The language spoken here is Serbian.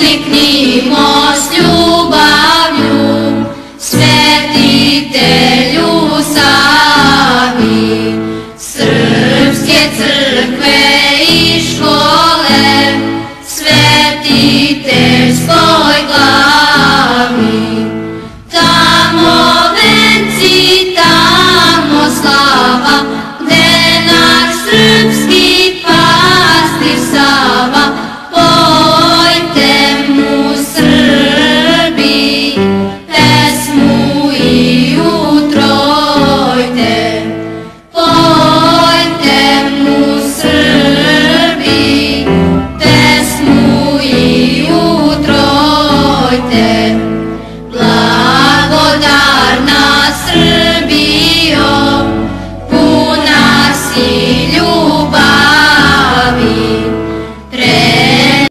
uzniknimo s ljubavlju, svetite